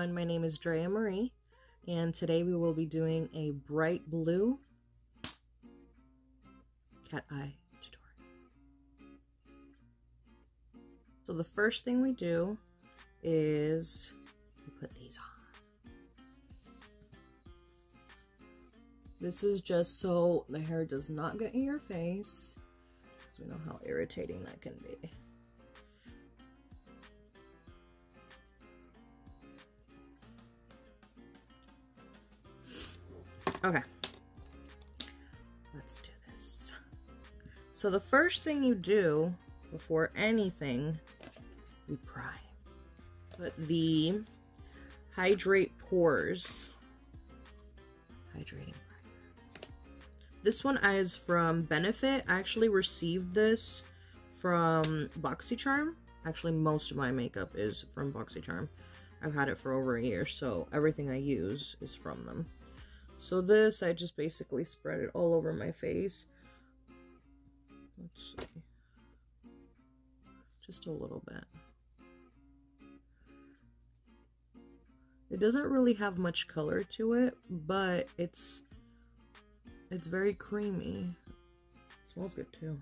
everyone, my name is Drea Marie, and today we will be doing a bright blue cat eye tutorial. So the first thing we do is we put these on. This is just so the hair does not get in your face, because we know how irritating that can be. Okay. Let's do this. So the first thing you do before anything, we prime. Put the Hydrate Pores Hydrating Primer. This one is from Benefit. I actually received this from BoxyCharm. Actually, most of my makeup is from BoxyCharm. I've had it for over a year, so everything I use is from them. So this, I just basically spread it all over my face. Let's see. Just a little bit. It doesn't really have much color to it, but it's it's very creamy. It smells good too.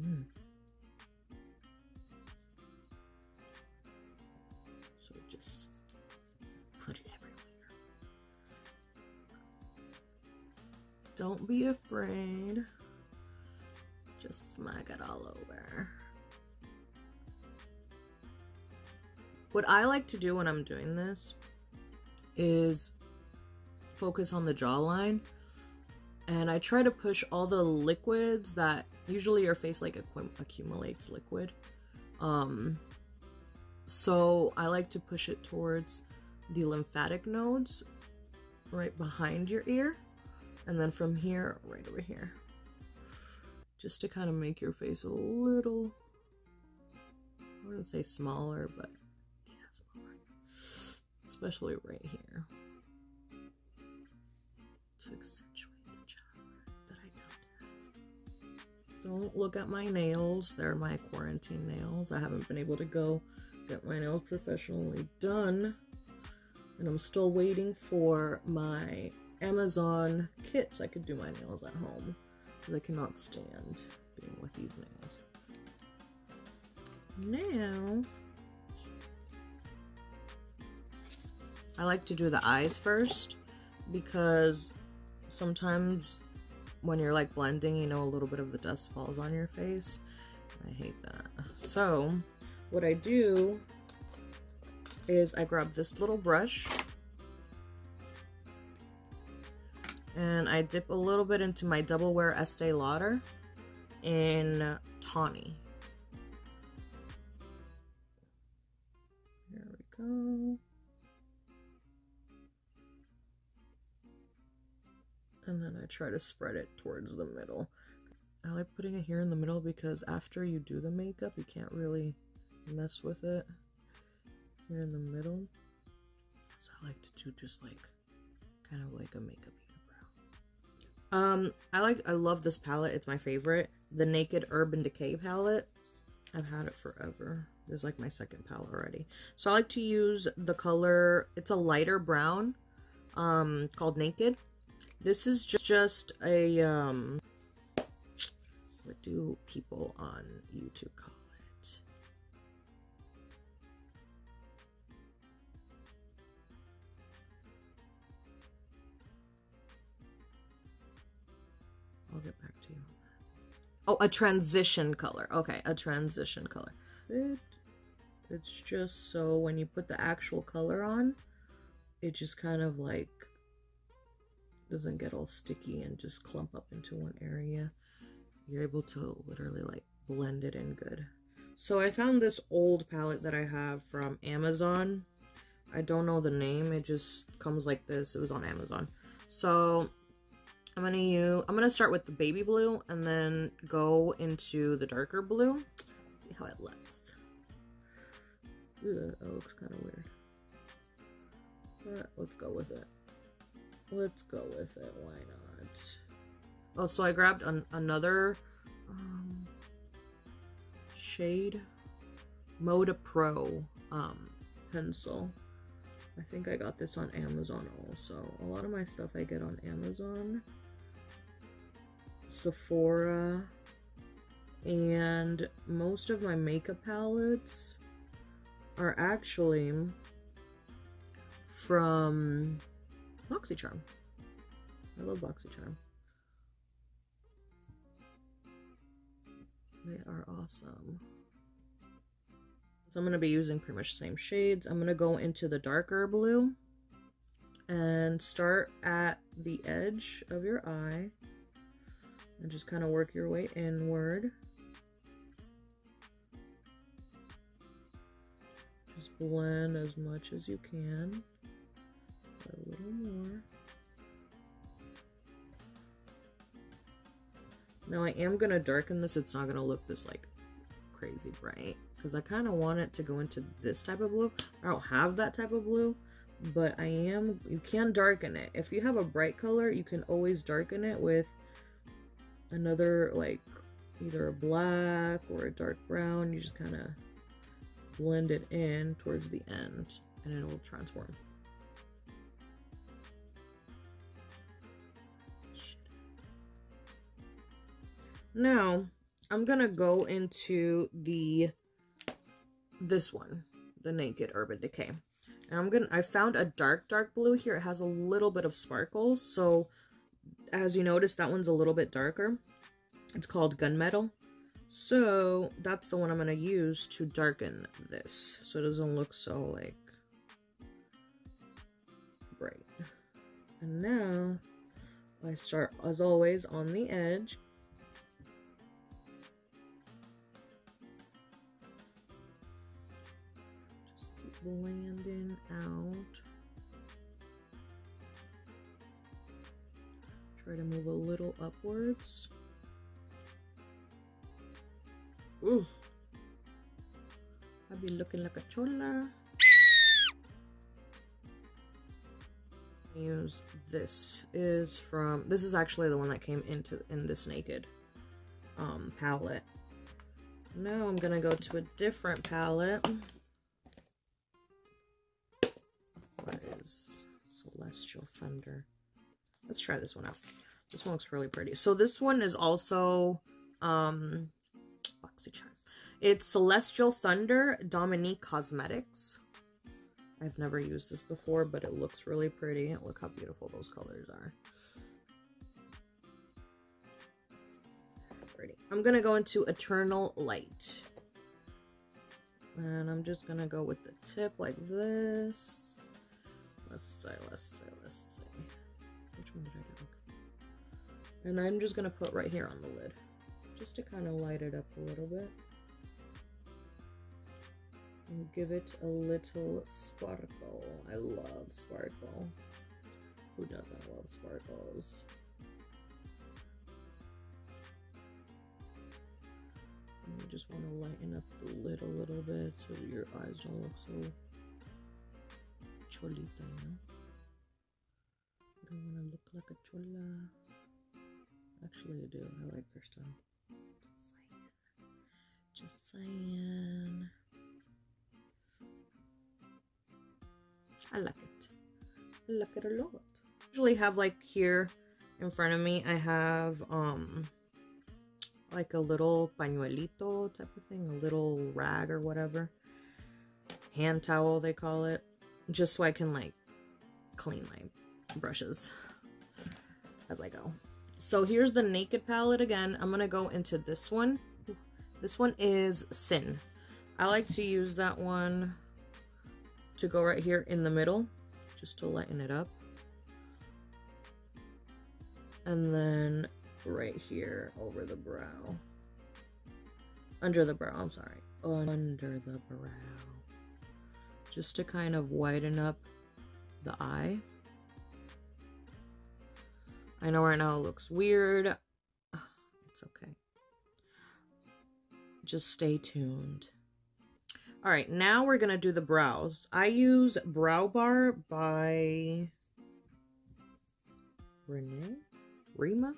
Mm. Don't be afraid. Just smack it all over. What I like to do when I'm doing this is focus on the jawline and I try to push all the liquids that usually your face like accumulates liquid um so I like to push it towards the lymphatic nodes right behind your ear and then from here, right over here. Just to kind of make your face a little, I wouldn't say smaller, but yeah, smaller. Especially right here. To accentuate the jawline that I don't have. Don't look at my nails. They're my quarantine nails. I haven't been able to go get my nails professionally done. And I'm still waiting for my Amazon kits I could do my nails at home because I cannot stand being with these nails. Now, I like to do the eyes first because sometimes when you're like blending, you know, a little bit of the dust falls on your face. I hate that. So, what I do is I grab this little brush and I dip a little bit into my Double Wear Estee Lauder in Tawny. There we go. And then I try to spread it towards the middle. I like putting it here in the middle because after you do the makeup, you can't really mess with it here in the middle. So I like to do just like, kind of like a makeup um, I like, I love this palette. It's my favorite. The Naked Urban Decay palette. I've had it forever. This is like my second palette already. So I like to use the color, it's a lighter brown, um, called Naked. This is just, just a, um, what do people on YouTube call I'll get back to you Oh, a transition color. Okay, a transition color. It, it's just so when you put the actual color on, it just kind of like doesn't get all sticky and just clump up into one area. You're able to literally like blend it in good. So I found this old palette that I have from Amazon. I don't know the name. It just comes like this. It was on Amazon. So I'm gonna use, I'm gonna start with the baby blue and then go into the darker blue. See how it looks. Ugh, that looks kind of weird. But let's go with it. Let's go with it. Why not? Oh, so I grabbed an another um, shade Moda Pro um, pencil. I think I got this on Amazon also. A lot of my stuff I get on Amazon. Sephora. And most of my makeup palettes are actually from BoxyCharm. I love BoxyCharm. They are awesome. So I'm going to be using pretty much the same shades. I'm going to go into the darker blue and start at the edge of your eye and just kind of work your way inward. Just blend as much as you can. A little more. Now I am going to darken this. It's not going to look this like crazy bright because I kind of want it to go into this type of blue. I don't have that type of blue, but I am, you can darken it. If you have a bright color, you can always darken it with another, like, either a black or a dark brown. You just kind of blend it in towards the end and it will transform. Now, I'm gonna go into the this one, the Naked Urban Decay. And I'm gonna, I found a dark, dark blue here. It has a little bit of sparkles. So as you notice, that one's a little bit darker. It's called Gunmetal. So that's the one I'm gonna use to darken this. So it doesn't look so like bright. And now I start as always on the edge Just blending out. Try to move a little upwards. Ooh. I'll be looking like a chola. Use this is from this is actually the one that came into in this naked um palette. Now I'm gonna go to a different palette. Celestial Thunder. Let's try this one out. This one looks really pretty. So this one is also um Boxycharm. It's Celestial Thunder Dominique Cosmetics. I've never used this before, but it looks really pretty. Look how beautiful those colors are. Pretty. I'm going to go into Eternal Light. And I'm just going to go with the tip like this. Let's say, let's say, And I'm just going to put right here on the lid. Just to kind of light it up a little bit. And give it a little sparkle. I love sparkle. Who doesn't love sparkles? And you just want to lighten up the lid a little bit so your eyes don't look so cholita, you I don't want to look like a chola. Actually, I do. I like their style. Just saying. I like it. I like it a lot. Usually have like here in front of me, I have um like a little pañuelito type of thing, a little rag or whatever. Hand towel, they call it just so I can like clean my brushes as I go. So here's the Naked palette again. I'm going to go into this one. This one is Sin. I like to use that one to go right here in the middle, just to lighten it up. And then right here over the brow. Under the brow, I'm sorry. Under the brow just to kind of widen up the eye. I know right now it looks weird. It's okay. Just stay tuned. All right, now we're going to do the brows. I use Brow Bar by Renee? Rima?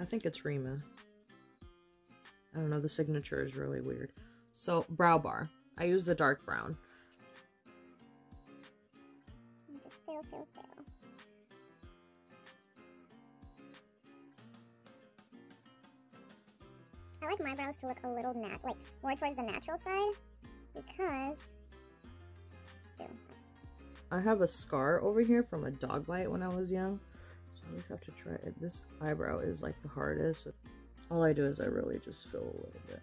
I think it's Rima. I don't know, the signature is really weird. So, Brow Bar. I use the dark brown. fill. I like my brows to look a little nat, like more towards the natural side, because still. I have a scar over here from a dog bite when I was young, so I just have to try it. This eyebrow is like the hardest. All I do is I really just fill a little bit.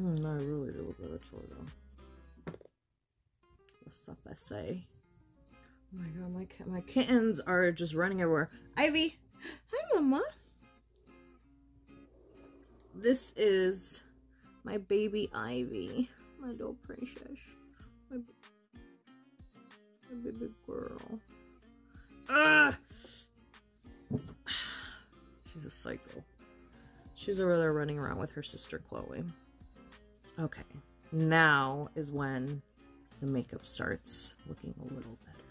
Mm, I really do look like a chore though. Up, I say? Oh my god, my my kittens are just running everywhere. Ivy, hi, mama. This is my baby Ivy, my little princess, my, my baby girl. Ah, she's a psycho. She's over there running around with her sister Chloe. Okay, now is when the makeup starts looking a little better.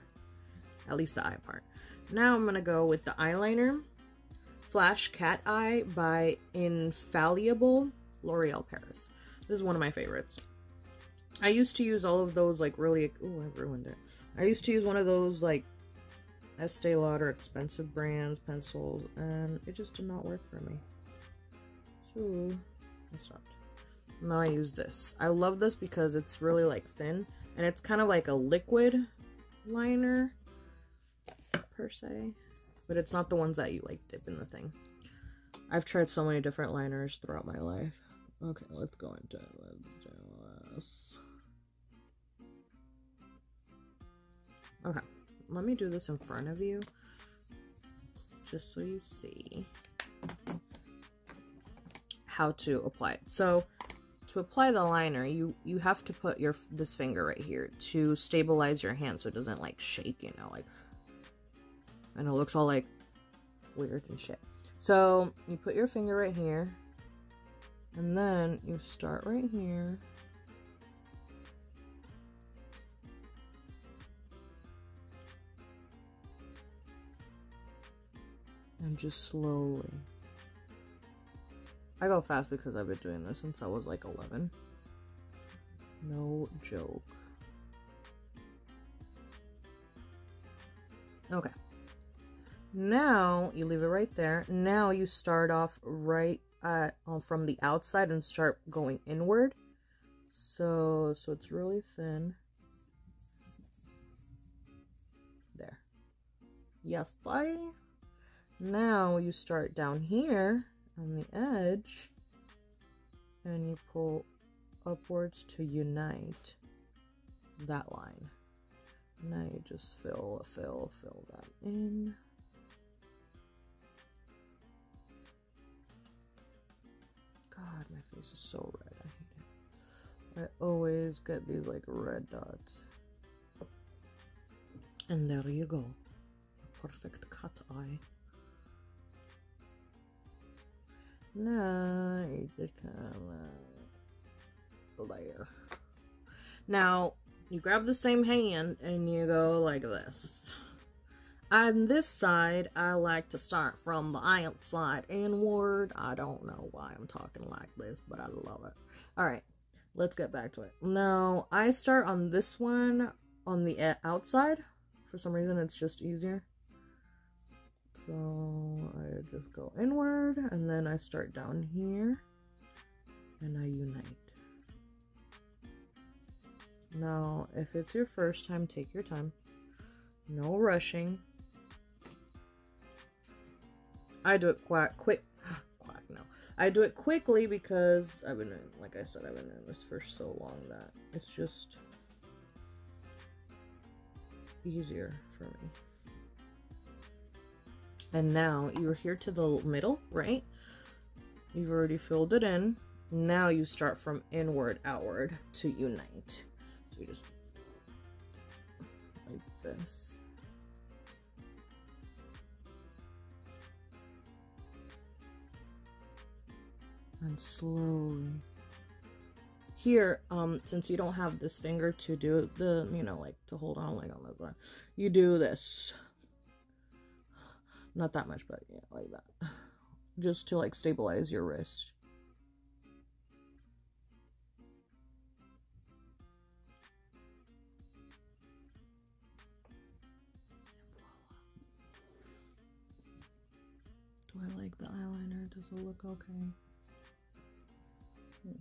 At least the eye part. Now I'm gonna go with the eyeliner. Flash Cat Eye by Infallible L'Oreal Paris. This is one of my favorites. I used to use all of those like really, oh I ruined it. I used to use one of those like Estee Lauder expensive brands pencils and it just did not work for me. So I stopped. Now I use this. I love this because it's really like thin and it's kind of like a liquid liner per se, but it's not the ones that you like dip in the thing. I've tried so many different liners throughout my life. Okay, let's go into this. Okay, let me do this in front of you just so you see how to apply it. So apply the liner, you you have to put your this finger right here to stabilize your hand so it doesn't like shake, you know, like and it looks all like weird and shit. So you put your finger right here, and then you start right here. And just slowly. I go fast because I've been doing this since I was like 11. No joke. Okay. Now you leave it right there. Now you start off right uh, from the outside and start going inward. So so it's really thin. There. Yes, I. Now you start down here on the edge and you pull upwards to unite that line. Now you just fill, fill, fill that in. God, my face is so red. I hate it. I always get these like red dots. And there you go. A perfect cat eye. Now you just kind of there. Now you grab the same hand and you go like this. On this side, I like to start from the outside inward. I don't know why I'm talking like this, but I love it. Alright, let's get back to it. Now, I start on this one on the outside. For some reason, it's just easier. So, I just go inward, and then I start down here, and I unite. Now, if it's your first time, take your time. No rushing. I do it quite quick. quack, no. I do it quickly because I've been, in, like I said, I've been in this for so long that it's just easier for me. And now you're here to the middle, right? You've already filled it in. Now you start from inward outward to unite. So you just like this. and slowly here um since you don't have this finger to do the you know like to hold on like on the one you do this Not that much, but yeah, like that. Just to like stabilize your wrist. Do I like the eyeliner? Does it look okay? Hmm.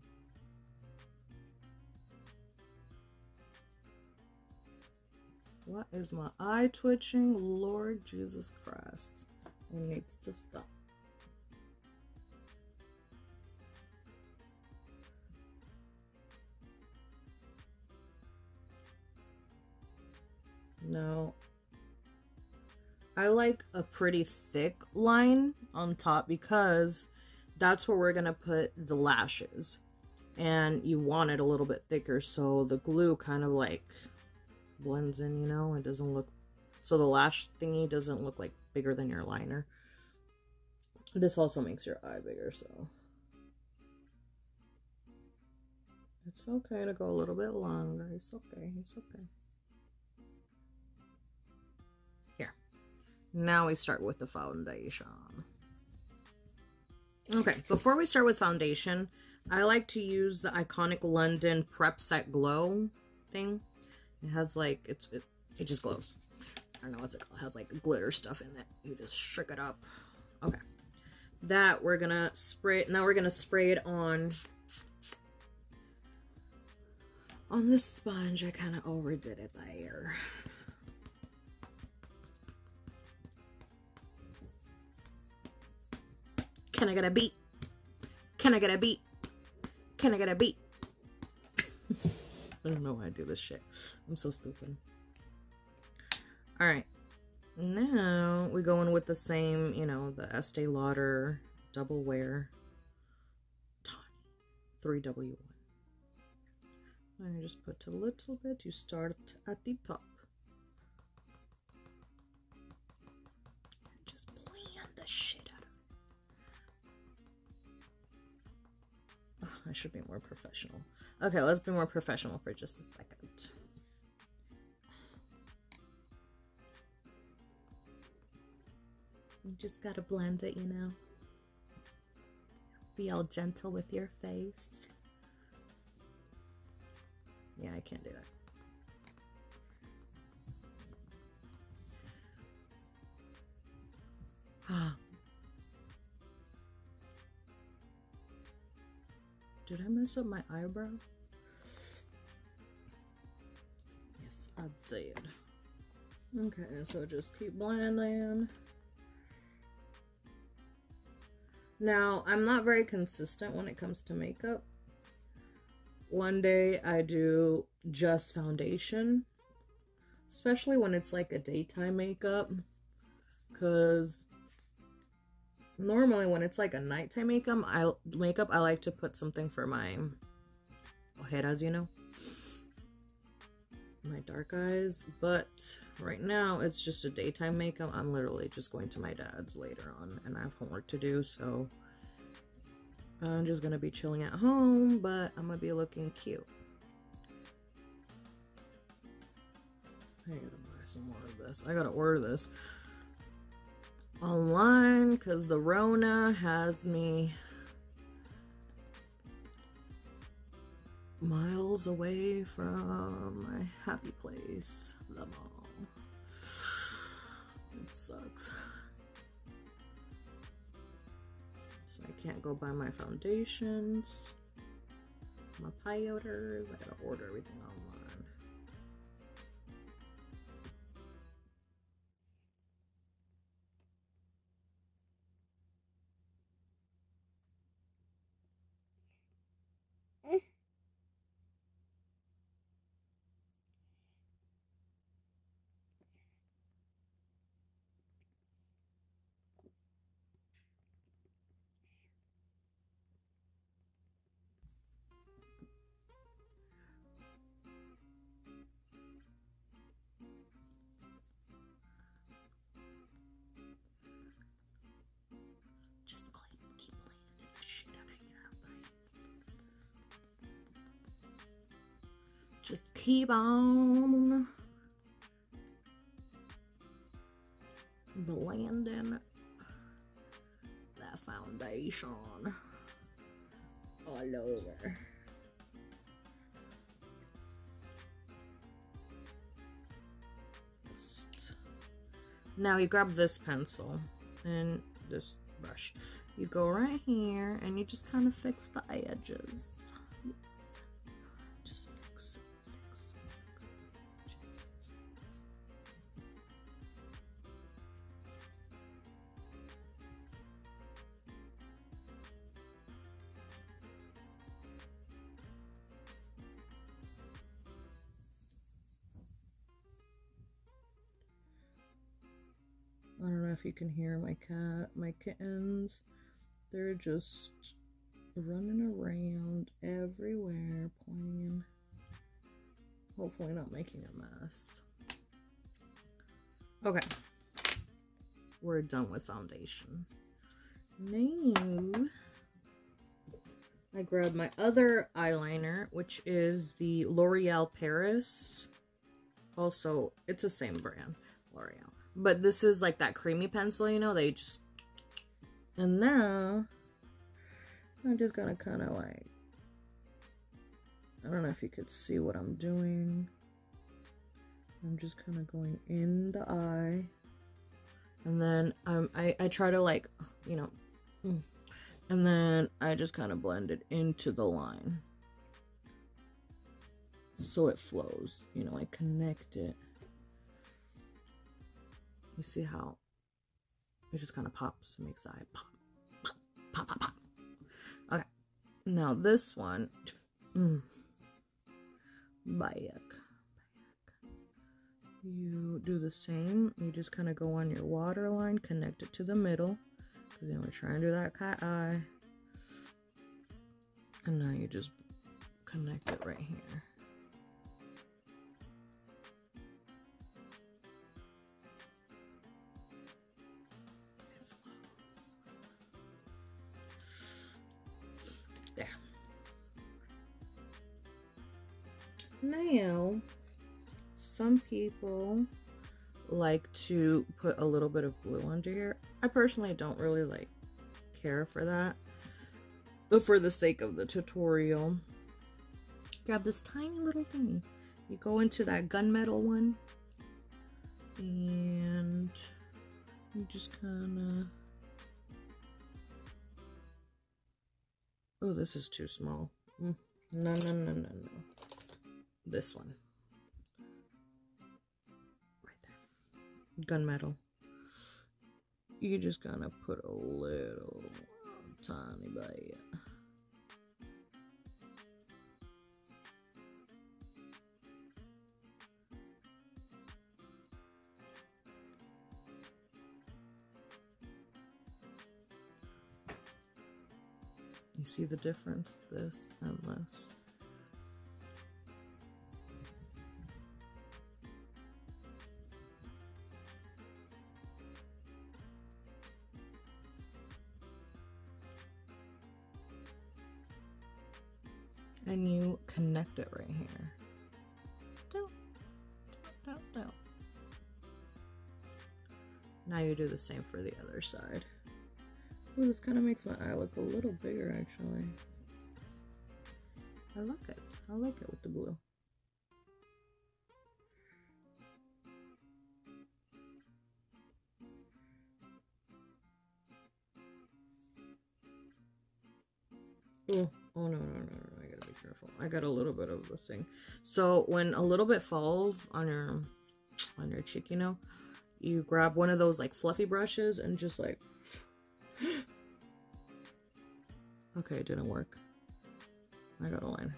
What is my eye twitching? Lord Jesus Christ. It needs to stop. No. I like a pretty thick line on top because that's where we're going to put the lashes. And you want it a little bit thicker so the glue kind of like blends in, you know? It doesn't look... So the lash thingy doesn't look like bigger than your liner. This also makes your eye bigger, so... It's okay to go a little bit longer. It's okay. It's okay. Here. Now we start with the foundation. Okay, before we start with foundation, I like to use the iconic London Prep Set Glow thing. It has like, it's it, it just glows. I don't know what's it called. It has like glitter stuff in it. You just shook it up. Okay. That we're gonna spray, it. now we're gonna spray it on on this sponge, I kind of overdid it there. Can I get a beat? Can I get a beat? Can I get a beat? I don't know why I do this shit. I'm so stupid. Alright. Now we go in with the same, you know, the Estee Lauder double wear. 3W1. I just put a little bit. You start at the top. Just blend the shit out of it. I should be more professional. Okay, let's be more professional for just a second. You just gotta blend it, you know. Be all gentle with your face. Yeah, I can't do that. Did I mess up my eyebrow? Yes, I did. Okay, so just keep blending. Now, I'm not very consistent when it comes to makeup. One day I do just foundation, especially when it's like a daytime makeup, because normally when it's like a nighttime makeup, I makeup I like to put something for my head, as you know, my dark eyes. But right now it's just a daytime makeup. I'm literally just going to my dad's later on, and I have homework to do, so I'm just gonna be chilling at home, but I'm gonna be looking cute. I gotta buy some more of this. I gotta order this online because the Rona has me miles away from my happy place, the mall. It sucks. So I can't go buy my foundations, my powders. I gotta order everything online. Keep on blending that foundation all over. Now you grab this pencil and this brush. You go right here and you just kind of fix the edges. Can hear my cat, my kittens. They're just running around everywhere playing. Hopefully, not making a mess. Okay. We're done with foundation. Now, I grabbed my other eyeliner, which is the L'Oreal Paris. Also, it's the same brand, L'Oreal. But this is like that creamy pencil, you know, they just... And now, I'm just gonna kind of like... I don't know if you could see what I'm doing. I'm just kind of going in the eye. And then um, I, I try to like, you know, and then I just kind of blend it into the line. So it flows, you know, I connect it. You see how it just kind of pops, makes the eye pop, pop, pop, pop, pop. Okay, now this one, mm, Bayak. You do the same. You just kind of go on your water line, connect it to the middle. Because then we're trying to do that cat eye. And now you just connect it right here. Now, some people like to put a little bit of glue under here. I personally don't really like care for that. But for the sake of the tutorial, grab this tiny little thingy. You go into that gunmetal one and you just kind of Oh, this is too small. Mm. No, no, no, no, no. This one. Right there. Gunmetal. You're just gonna put a little tiny bit. You see the difference? This and this. And you connect it right here. Now you do the same for the other side. Ooh, this kind of makes my eye look a little bigger, actually. I like it. I like it with the blue. Oh, oh no, no, no, no, careful. I got a little bit of the thing. So when a little bit falls on your on your cheek, you know, you grab one of those like fluffy brushes and just like Okay, it didn't work. I got a line.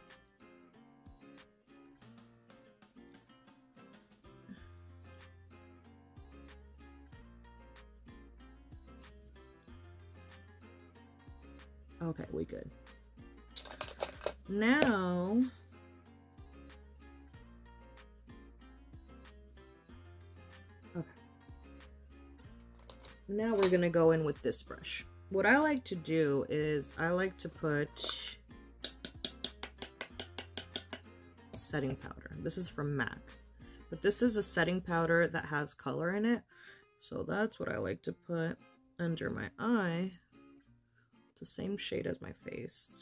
Okay, we good. Now, okay. Now we're gonna go in with this brush. What I like to do is I like to put setting powder. This is from MAC. But this is a setting powder that has color in it. So that's what I like to put under my eye it's the same shade as my face.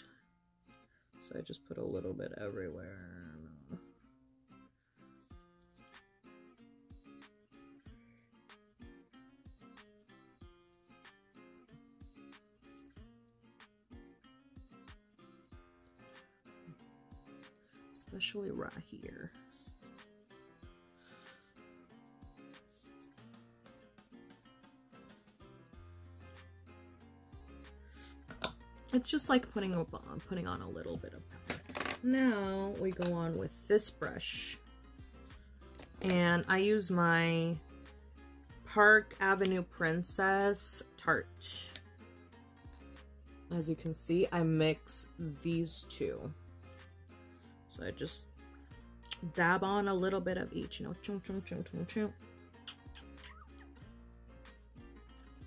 So I just put a little bit everywhere. Especially right here. It's just like putting on putting on a little bit of pepper. Now we go on with this brush. And I use my Park Avenue Princess Tarte. As you can see, I mix these two. So I just dab on a little bit of each, you know, chung chung chung chung.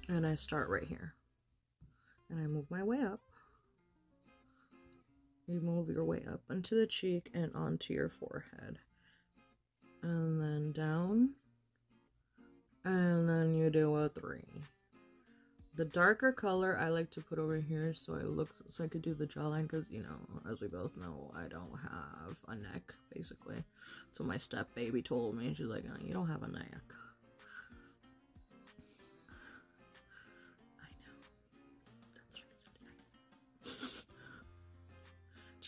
And I start right here. And I move my way up. You move your way up into the cheek and onto your forehead. And then down. And then you do a three. The darker color I like to put over here so I look so I could do the jawline because you know, as we both know, I don't have a neck, basically. So my step baby told me, she's like, oh, you don't have a neck.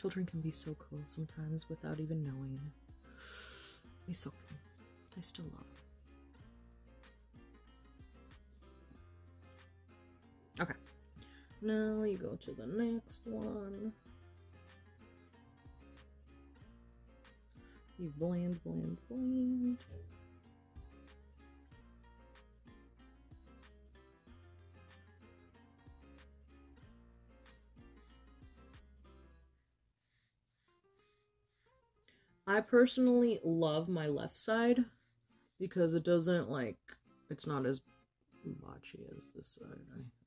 Children can be so cruel sometimes without even knowing. It's okay. I still love. Okay. Now you go to the next one. You blend, blend, blend. I personally love my left side because it doesn't like it's not as botchy as this side.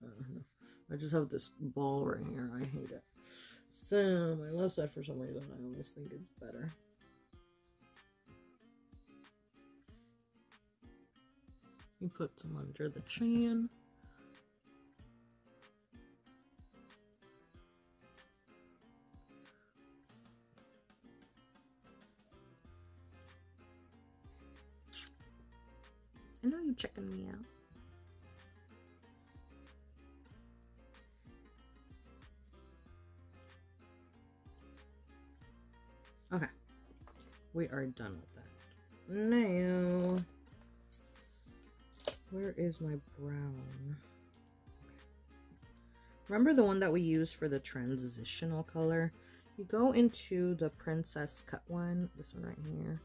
I, I, I just have this ball right here. I hate it. So my left side for some reason I always think it's better. You put some under the chin. I know you're checking me out. Okay. We are done with that. Now, where is my brown? Remember the one that we used for the transitional color? You go into the princess cut one, this one right here,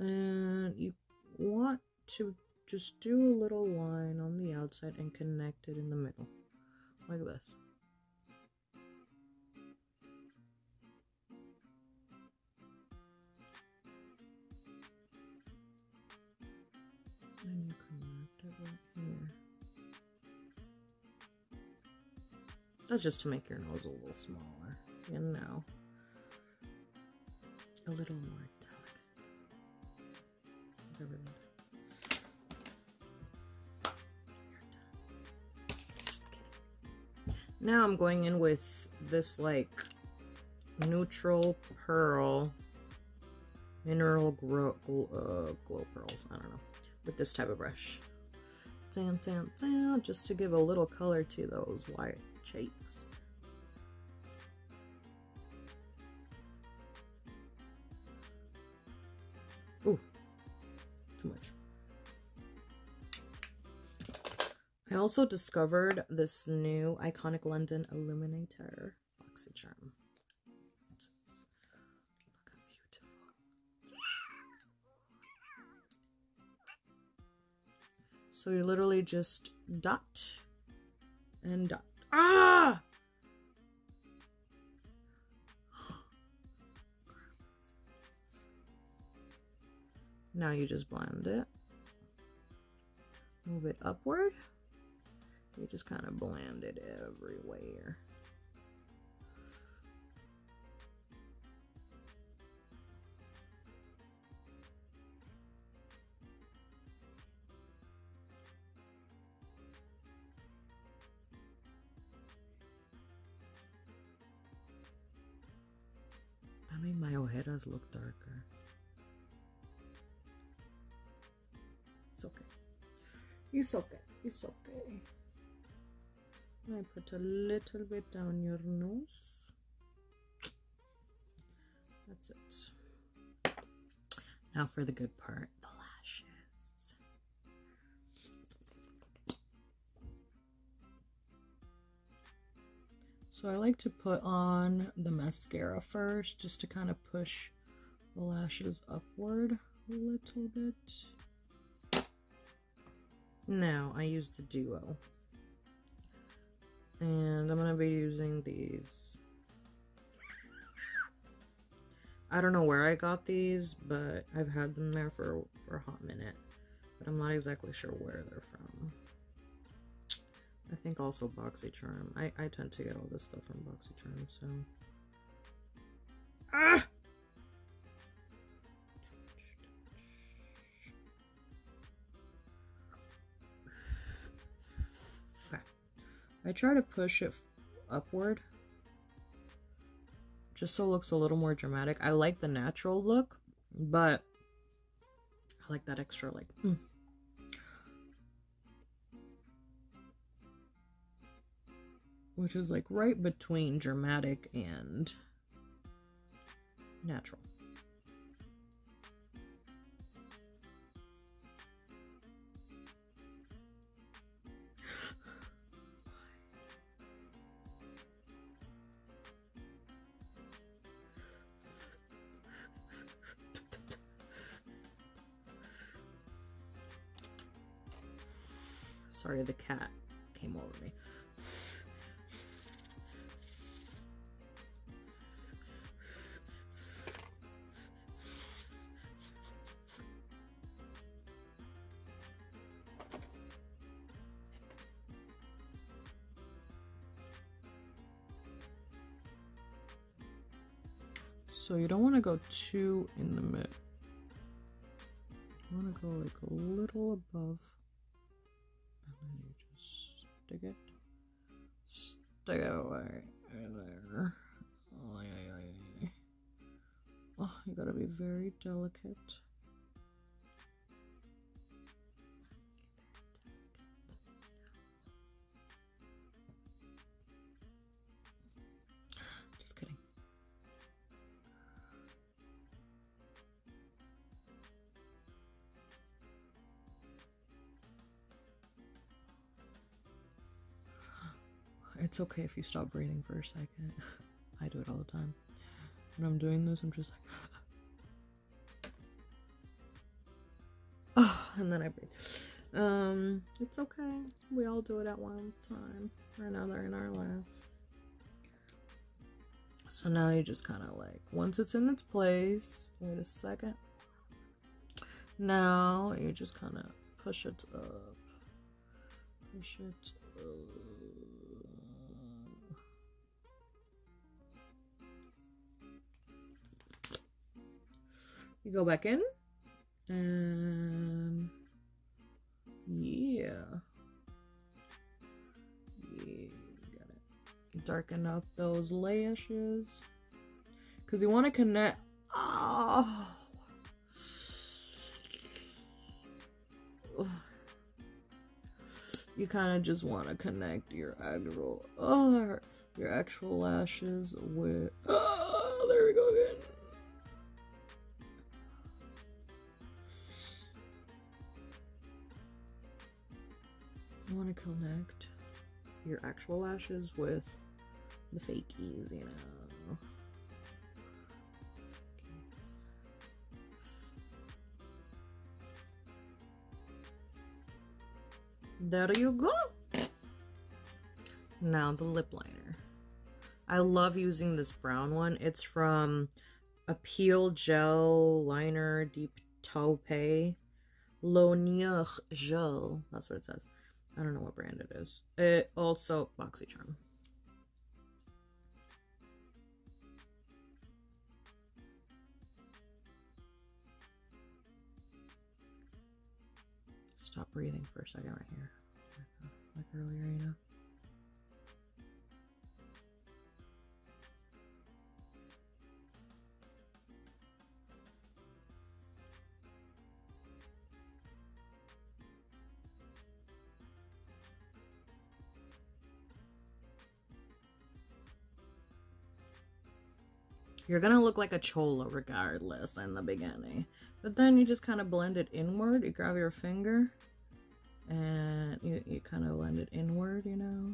and you want to just do a little line on the outside and connect it in the middle like this. And you connect it right here. That's just to make your nose a little smaller you know. A little more delicate Now I'm going in with this like neutral pearl mineral glow, uh, glow pearls. I don't know. With this type of brush. Dan, dan, dan, just to give a little color to those white cheeks. I also discovered this new Iconic London Illuminator Oxygen. Look how beautiful. So you literally just dot and dot. Ah! Now you just blend it. Move it upward. You just kind of blend it everywhere. I made my ojeras look darker. It's okay. It's okay. It's okay. I put a little bit down your nose. That's it. Now for the good part, the lashes. So I like to put on the mascara first just to kind of push the lashes upward a little bit. Now I use the duo. And I'm to be using these. I don't know where I got these, but I've had them there for, for a hot minute. But I'm not exactly sure where they're from. I think also BoxyCharm. I, I tend to get all this stuff from BoxyCharm, so. Ah! I try to push it upward. Just so it looks a little more dramatic. I like the natural look, but I like that extra like mm. which is like right between dramatic and natural. Sorry, the cat came over me. So you don't want to go too in the mid. You want to go like a little above. Away oh you gotta be very delicate. It's okay if you stop breathing for a second. I do it all the time. When I'm doing this, I'm just like, oh, and then I breathe. Um, it's okay. We all do it at one time or another in our life. So now you just kind of like, once it's in its place, wait a second. Now you just kind of push it up. Push it up. You go back in. And yeah. Yeah. Darken up those lashes. Because you want to connect. Oh. You kind of just want to connect your actual, oh, your actual lashes with. Oh, there we go again. You want to connect your actual lashes with the fakies, you know. There you go. Now the lip liner. I love using this brown one. It's from Appeal Gel Liner Deep Taupe. Lonier Gel. That's what it says. I don't know what brand it is. It also BoxyCharm. Stop breathing for a second right here. Like earlier, you know. You're gonna look like a cholo regardless in the beginning. But then you just kind of blend it inward. You grab your finger and you, you kind of blend it inward, you know?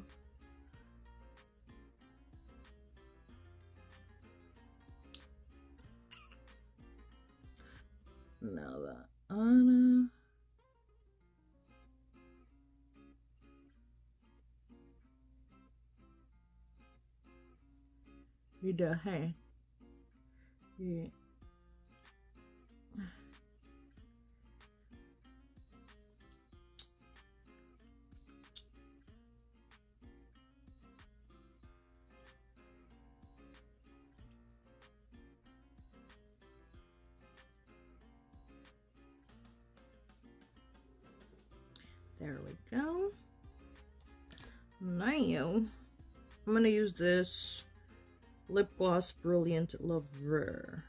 Now that Anna. You do, hey. There we go. Now, I'm going to use this Lip Gloss Brilliant Lover.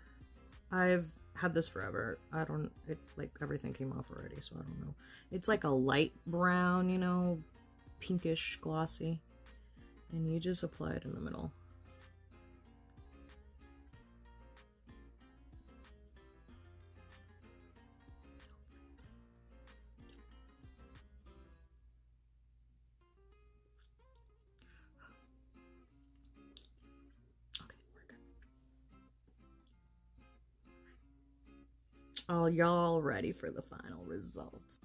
I've had this forever. I don't, it, like, everything came off already, so I don't know. It's like a light brown, you know, pinkish glossy. And you just apply it in the middle. Oh, y'all ready for the final results?